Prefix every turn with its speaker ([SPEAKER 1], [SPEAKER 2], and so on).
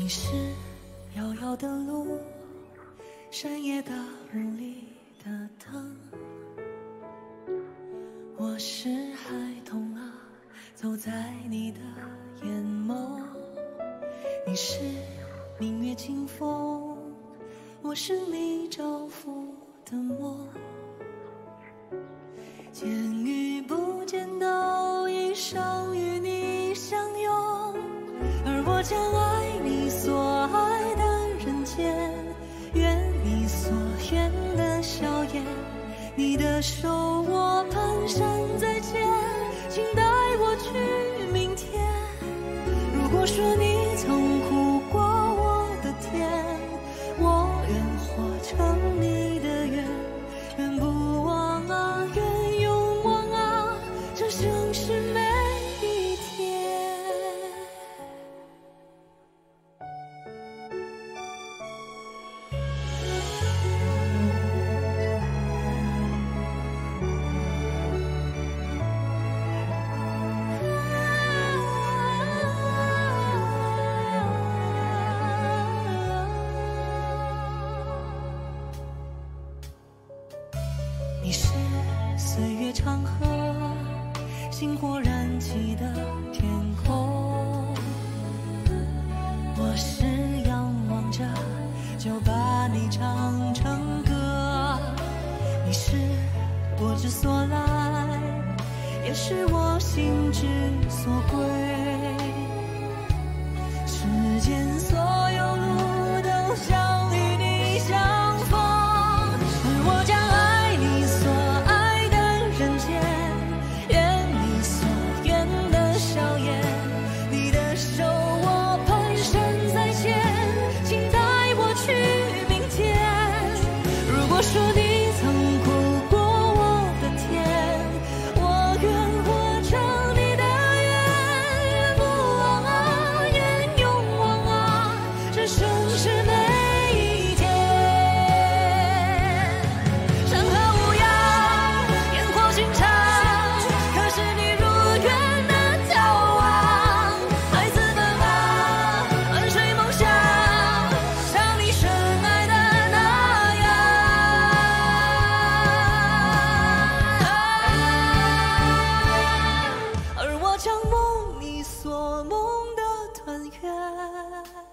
[SPEAKER 1] 你是遥遥的路，山野大雾里的灯。我是孩童啊，走在你的眼眸。你是明月清风，我是你照拂的梦。见与不见都已生与你相拥，而我将爱你的手我蹒跚再见，请带我去明天。如果说你长河，星火燃起的天空。我是仰望着，就把你唱成歌。你是我之所来，也是我心之所归。梦的团圆。